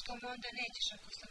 što mu onda nećeš ako sam